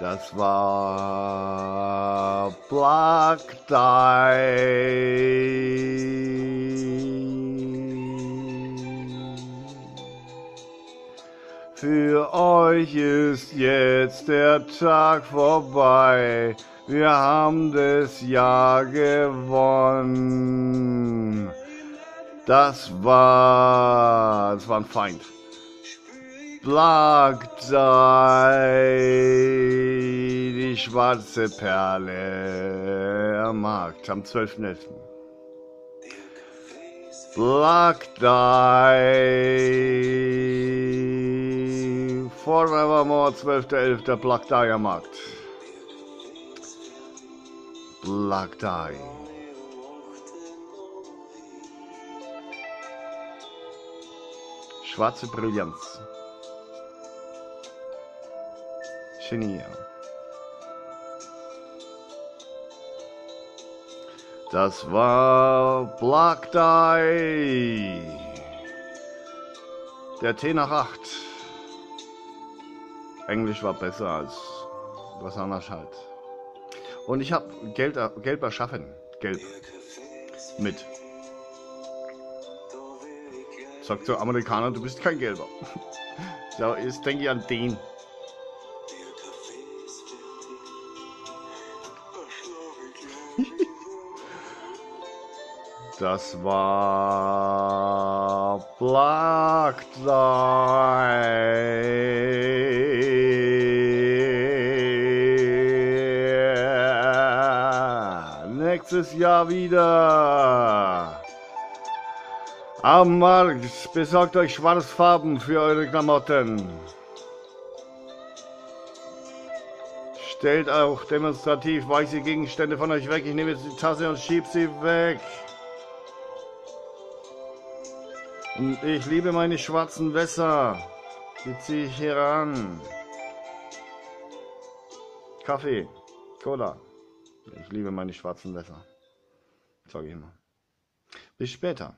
Das war Black. Für euch ist jetzt der Tag vorbei. Wir haben das Jahr gewonnen. Das war, das war ein Feind. Black die schwarze Perle am Markt am 12.11. Black Day, Forevermore 12.11. Black Day am Markt. Black Day. Schwarze Brillanz. Genie. Das war Black Day. Der T nach 8. Englisch war besser als was anderes halt. Und ich habe Geld, Geld erschaffen. Gelb. Mit. Sagt der Amerikaner, du bist kein Gelber. so, jetzt denke ich an den. Das war Black Day. Nächstes Jahr wieder. Am Markt besorgt euch Schwarzfarben für eure Klamotten. Stellt auch demonstrativ weiße Gegenstände von euch weg. Ich nehme jetzt die Tasse und schieb sie weg. Und ich liebe meine schwarzen Wässer. Die ziehe ich hier an. Kaffee, Cola. Ich liebe meine schwarzen Wässer. Sag ich immer. Bis später.